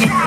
Yeah.